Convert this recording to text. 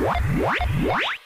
What? What? What?